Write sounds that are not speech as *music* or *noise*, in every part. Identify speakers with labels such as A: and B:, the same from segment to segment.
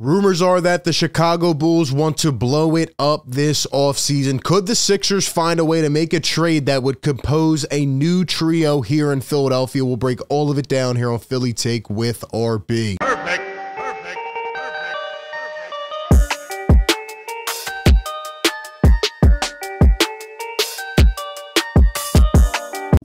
A: Rumors are that the Chicago Bulls want to blow it up this offseason. Could the Sixers find a way to make a trade that would compose a new trio here in Philadelphia? We'll break all of it down here on Philly Take with RB. Perfect.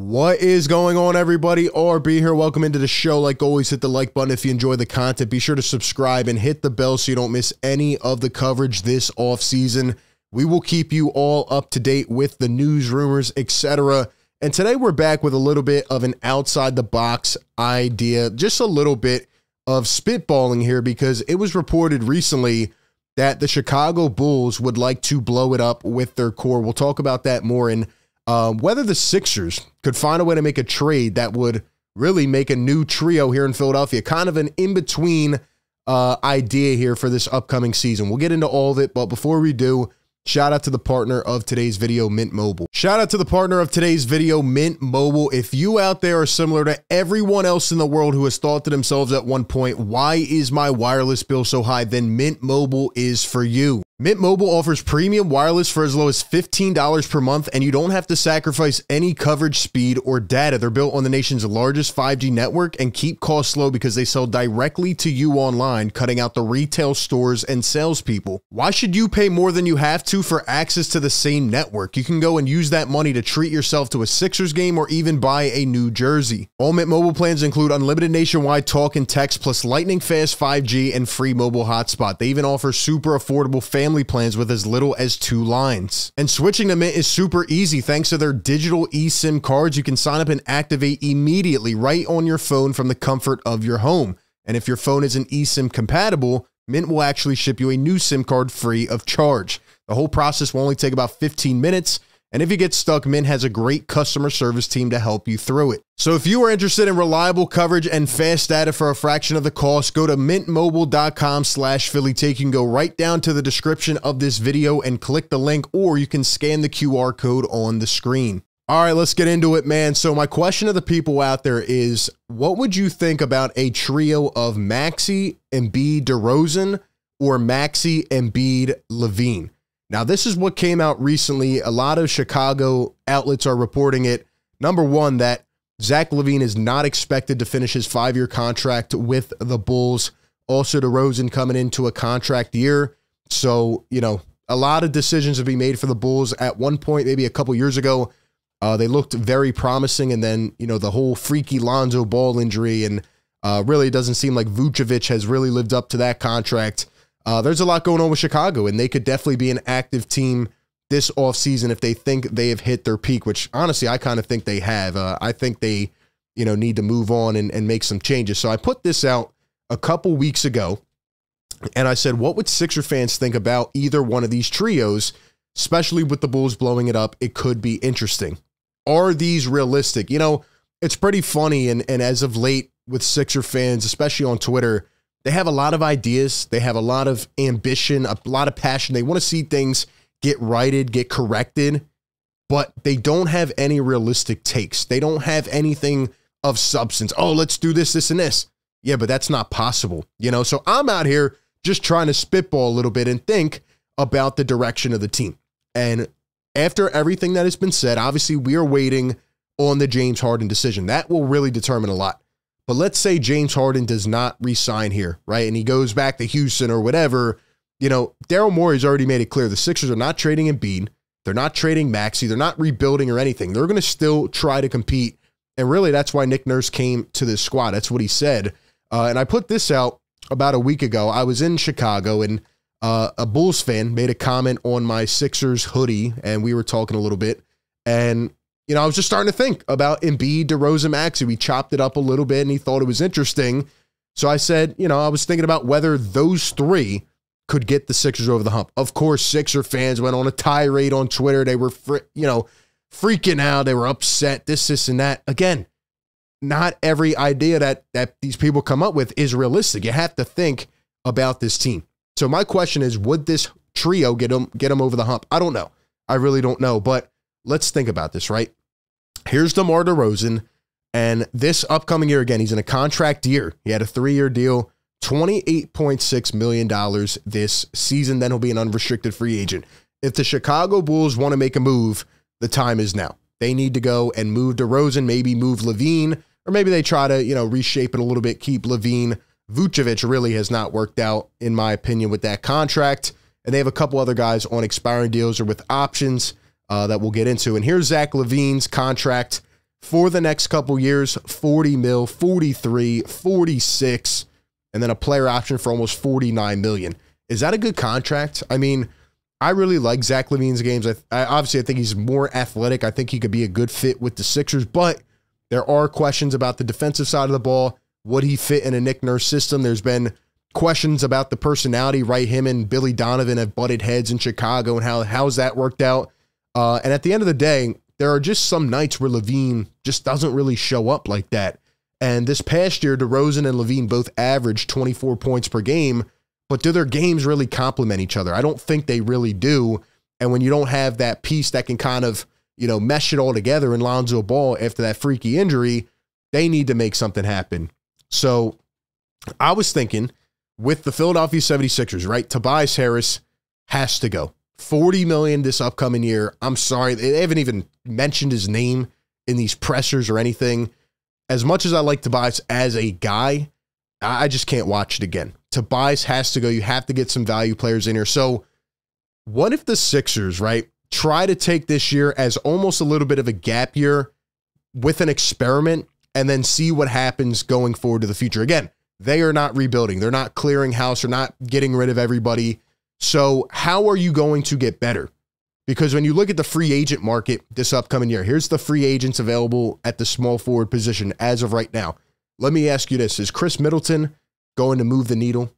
A: What is going on, everybody? RB here. Welcome into the show. Like always, hit the like button if you enjoy the content. Be sure to subscribe and hit the bell so you don't miss any of the coverage this off season. We will keep you all up to date with the news, rumors, etc. And today we're back with a little bit of an outside the box idea, just a little bit of spitballing here because it was reported recently that the Chicago Bulls would like to blow it up with their core. We'll talk about that more in um, whether the Sixers could find a way to make a trade that would really make a new trio here in Philadelphia, kind of an in between uh, idea here for this upcoming season. We'll get into all of it, but before we do, Shout out to the partner of today's video, Mint Mobile. Shout out to the partner of today's video, Mint Mobile. If you out there are similar to everyone else in the world who has thought to themselves at one point, why is my wireless bill so high? Then Mint Mobile is for you. Mint Mobile offers premium wireless for as low as $15 per month, and you don't have to sacrifice any coverage, speed, or data. They're built on the nation's largest 5G network and keep costs low because they sell directly to you online, cutting out the retail stores and salespeople. Why should you pay more than you have to for access to the same network? You can go and use that money to treat yourself to a Sixers game or even buy a new jersey. All Mint Mobile plans include unlimited nationwide talk and text, plus lightning fast 5G and free mobile hotspot. They even offer super affordable family family plans with as little as two lines. And switching to Mint is super easy thanks to their digital eSIM cards. You can sign up and activate immediately right on your phone from the comfort of your home. And if your phone isn't eSIM compatible, Mint will actually ship you a new SIM card free of charge. The whole process will only take about 15 minutes and if you get stuck, Mint has a great customer service team to help you through it. So if you are interested in reliable coverage and fast data for a fraction of the cost, go to mintmobile.com slash Philly Take. You can go right down to the description of this video and click the link, or you can scan the QR code on the screen. All right, let's get into it, man. So my question to the people out there is, what would you think about a trio of Maxey, Embiid, DeRozan, or Maxey, Embiid, LaVine? Now, this is what came out recently. A lot of Chicago outlets are reporting it. Number one, that Zach LaVine is not expected to finish his five year contract with the Bulls. Also, DeRozan coming into a contract year. So, you know, a lot of decisions to be made for the Bulls. At one point, maybe a couple years ago, uh, they looked very promising. And then, you know, the whole freaky Lonzo Ball injury. And uh, really it doesn't seem like Vucevic has really lived up to that contract. Uh, there's a lot going on with Chicago, and they could definitely be an active team this offseason if they think they have hit their peak, which honestly, I kind of think they have. Uh, I think they, you know, need to move on and, and make some changes. So I put this out a couple weeks ago, and I said, what would Sixer fans think about either one of these trios, especially with the Bulls blowing it up? It could be interesting. Are these realistic? You know, it's pretty funny, and, and as of late with Sixer fans, especially on Twitter, they have a lot of ideas. They have a lot of ambition, a lot of passion. They want to see things get righted, get corrected, but they don't have any realistic takes. They don't have anything of substance. Oh, let's do this, this, and this. Yeah, but that's not possible, you know? So I'm out here just trying to spitball a little bit and think about the direction of the team. And after everything that has been said, obviously we are waiting on the James Harden decision. That will really determine a lot. But let's say James Harden does not resign here, right? And he goes back to Houston or whatever. You know, Daryl Morey's already made it clear the Sixers are not trading Embiid. They're not trading Maxey. They're not rebuilding or anything. They're going to still try to compete. And really, that's why Nick Nurse came to this squad. That's what he said. Uh, and I put this out about a week ago. I was in Chicago and uh, a Bulls fan made a comment on my Sixers hoodie, and we were talking a little bit. And you know, I was just starting to think about Embiid, DeRozan, Maxey. We chopped it up a little bit, and he thought it was interesting. So I said, you know, I was thinking about whether those three could get the Sixers over the hump. Of course, Sixer fans went on a tirade on Twitter. They were, you know, freaking out. They were upset. This, this, and that. Again, not every idea that that these people come up with is realistic. You have to think about this team. So my question is, would this trio get them get them over the hump? I don't know. I really don't know. But let's think about this, right? Here's DeMar DeRozan. And this upcoming year, again, he's in a contract year. He had a three year deal, $28.6 million this season. Then he'll be an unrestricted free agent. If the Chicago Bulls want to make a move, the time is now. They need to go and move DeRozan, maybe move LaVine, or maybe they try to, you know, reshape it a little bit, keep LaVine. Vucevic really has not worked out, in my opinion, with that contract. And they have a couple other guys on expiring deals or with options uh, that we'll get into. And here's Zach LaVine's contract for the next couple years 40 mil, 43, 46, and then a player option for almost 49 million. Is that a good contract? I mean, I really like Zach LaVine's games. I, I, obviously I think he's more athletic. I think he could be a good fit with the Sixers, but there are questions about the defensive side of the ball. Would he fit in a Nick Nurse system? There's been questions about the personality, right? Him and Billy Donovan have butted heads in Chicago and how how's that worked out? Uh, and at the end of the day, there are just some nights where LaVine just doesn't really show up like that. And this past year, DeRozan and LaVine both averaged 24 points per game, but do their games really complement each other? I don't think they really do. And when you don't have that piece that can kind of, you know, mesh it all together in Lonzo Ball after that freaky injury, they need to make something happen. So I was thinking with the Philadelphia 76ers, right? Tobias Harris has to go. 40 million this upcoming year. I'm sorry, they haven't even mentioned his name in these pressers or anything. As much as I like Tobias as a guy, I just can't watch it again. Tobias has to go. You have to get some value players in here. So, what if the Sixers, right, try to take this year as almost a little bit of a gap year with an experiment and then see what happens going forward to the future? Again, they are not rebuilding. They're not clearing house. They're not getting rid of everybody. So, how are you going to get better? Because when you look at the free agent market this upcoming year, here's the free agents available at the small forward position as of right now. Let me ask you this Is Khris Middleton going to move the needle?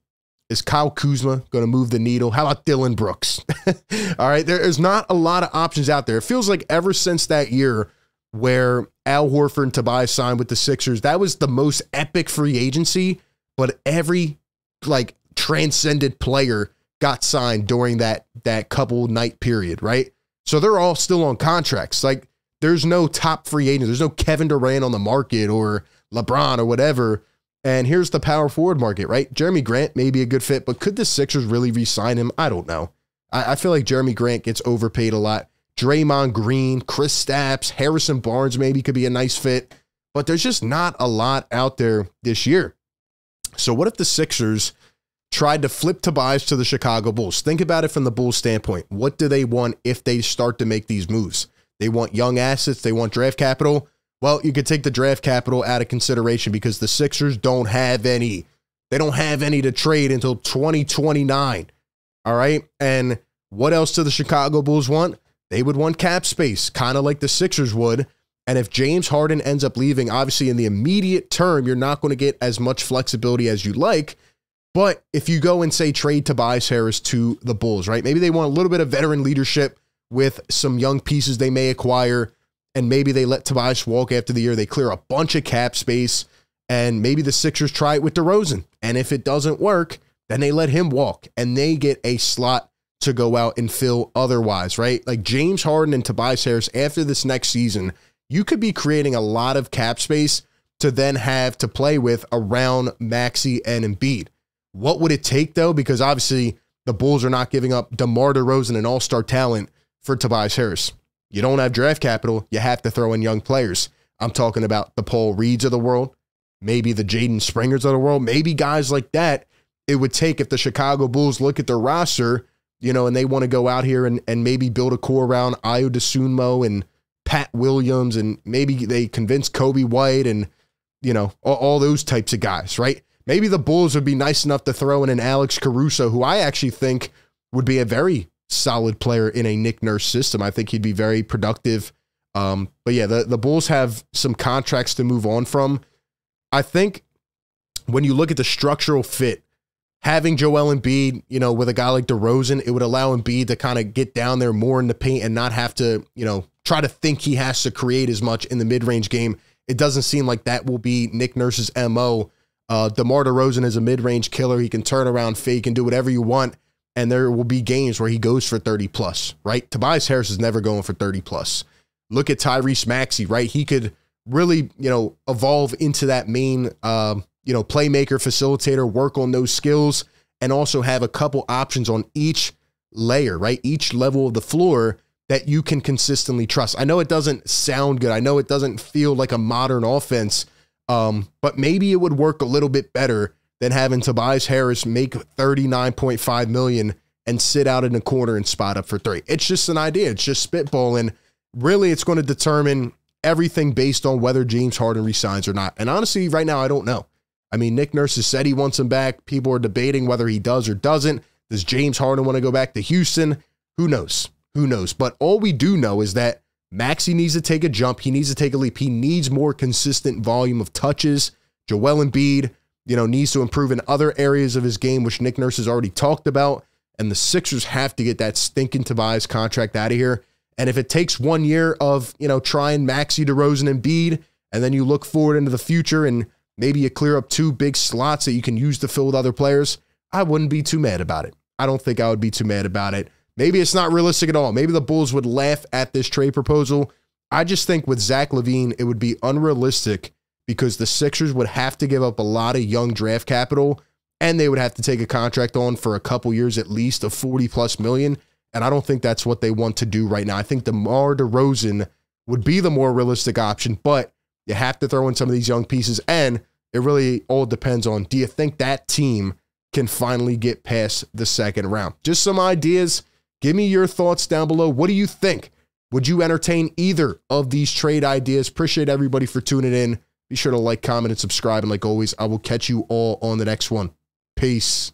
A: Is Kyle Kuzma going to move the needle? How about Dillon Brooks? *laughs* All right, there's not a lot of options out there. It feels like ever since that year where Al Horford and Tobias signed with the Sixers, that was the most epic free agency, but every like transcended player got signed during that that couple night period, right? So they're all still on contracts. Like there's no top free agent. There's no Kevin Durant on the market or LeBron or whatever. And here's the power forward market, right? Jerami Grant may be a good fit, but could the Sixers really re-sign him? I don't know. I, I feel like Jerami Grant gets overpaid a lot. Draymond Green, Kristaps, Harrison Barnes maybe could be a nice fit, but there's just not a lot out there this year. So what if the Sixers tried to flip Tobias to the Chicago Bulls. Think about it from the Bulls standpoint. What do they want if they start to make these moves? They want young assets, they want draft capital. Well, you could take the draft capital out of consideration because the Sixers don't have any. They don't have any to trade until 2029. All right. And what else do the Chicago Bulls want? They would want cap space, kind of like the Sixers would. And if James Harden ends up leaving, obviously in the immediate term, you're not going to get as much flexibility as you like but if you go and say trade Tobias Harris to the Bulls, right? Maybe they want a little bit of veteran leadership with some young pieces they may acquire, and maybe they let Tobias walk after the year. They clear a bunch of cap space, and maybe the Sixers try it with DeRozan. And if it doesn't work, then they let him walk and they get a slot to go out and fill otherwise, right? Like James Harden and Tobias Harris after this next season, you could be creating a lot of cap space to then have to play with around Maxey and Embiid. What would it take though? Because obviously the Bulls are not giving up DeMar DeRozan and all-star talent for Tobias Harris. You don't have draft capital. You have to throw in young players. I'm talking about the Paul Reeds of the world, maybe the Jaden Springers of the world, maybe guys like that. It would take if the Chicago Bulls look at their roster, you know, and they want to go out here and, and maybe build a core around Ayo Dosunmu and Pat Williams, and maybe they convince Coby White and, you know, all, all those types of guys, right? Maybe the Bulls would be nice enough to throw in an Alex Caruso, who I actually think would be a very solid player in a Nick Nurse system. I think he'd be very productive. Um, but yeah, the, the Bulls have some contracts to move on from. I think when you look at the structural fit, having Joel Embiid, you know, with a guy like DeRozan, it would allow Embiid to kind of get down there more in the paint and not have to, you know, try to think he has to create as much in the mid range game. It doesn't seem like that will be Nick Nurse's MO uh, DeMar DeRozan is a mid range killer. He can turn around, fake, and do whatever you want. And there will be games where he goes for 30 plus, right? Tobias Harris is never going for 30 plus. Look at Tyrese Maxey, right? He could really, you know, evolve into that main um, you know, playmaker, facilitator, work on those skills, and also have a couple options on each layer, right? Each level of the floor that you can consistently trust. I know it doesn't sound good. I know it doesn't feel like a modern offense, um, but maybe it would work a little bit better than having Tobias Harris make 39.5 million and sit out in the corner and spot up for three. It's just an idea. It's just spitballing. Really, it's going to determine everything based on whether James Harden resigns or not. And honestly, right now, I don't know. I mean, Nick Nurse has said he wants him back. People are debating whether he does or doesn't. Does James Harden want to go back to Houston? Who knows? Who knows? But all we do know is that Maxey needs to take a jump. He needs to take a leap. He needs more consistent volume of touches. Joel Embiid, you know, needs to improve in other areas of his game, which Nick Nurse has already talked about. And the Sixers have to get that stinking Tobias contract out of here. And if it takes one year of, you know, trying Maxey, DeRozan, and Embiid, and then you look forward into the future and maybe you clear up two big slots that you can use to fill with other players, I wouldn't be too mad about it. I don't think I would be too mad about it. Maybe it's not realistic at all. Maybe the Bulls would laugh at this trade proposal. I just think with Zach LaVine, it would be unrealistic because the Sixers would have to give up a lot of young draft capital and they would have to take a contract on for a couple years at least of 40 plus million. And I don't think that's what they want to do right now. I think DeMar DeRozan would be the more realistic option, but you have to throw in some of these young pieces. And it really all depends on do you think that team can finally get past the second round? Just some ideas. Give me your thoughts down below. What do you think? Would you entertain either of these trade ideas? Appreciate everybody for tuning in. Be sure to like, comment, and subscribe. And like always, I will catch you all on the next one. Peace.